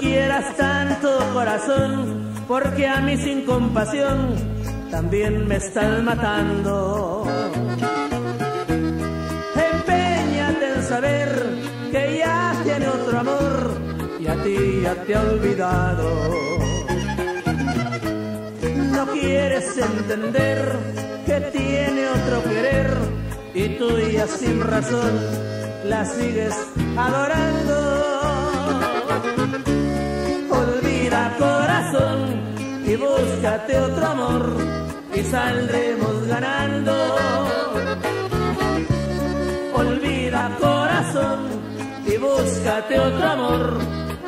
quieras tanto corazón, porque a mí sin compasión también me estás matando. Empeñate en saber que ya tiene otro amor y a ti ya te ha olvidado. No quieres entender que tiene otro querer y tú ya sin razón la sigues adorando. Búscate otro amor y saldremos ganando. Olvida corazón y búscate otro amor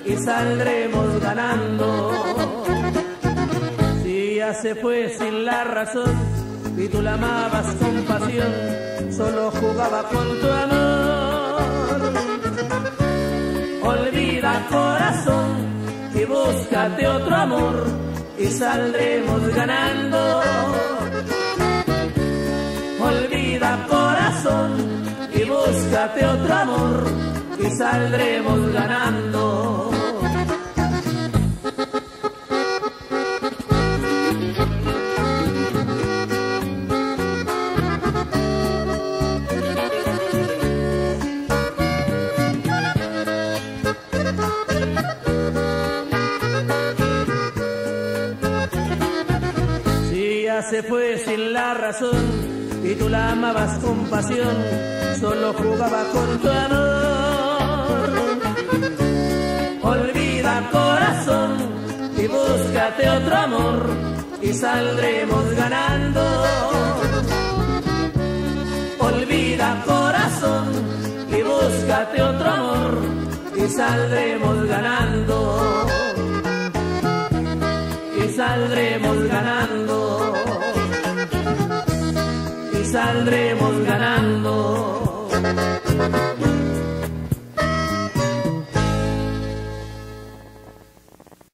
y saldremos ganando. Si ya se fue sin la razón y tú la amabas con pasión, solo jugaba con tu amor. Olvida corazón y búscate otro amor y saldremos ganando. Olvida corazón y búscate otro amor y saldremos ganando. Se fue sin la razón y tú la amabas con pasión, solo jugaba con tu amor. Olvida corazón y búscate otro amor y saldremos ganando. Olvida corazón y búscate otro amor y saldremos ganando. Y saldremos ganando. Saldremos ganando.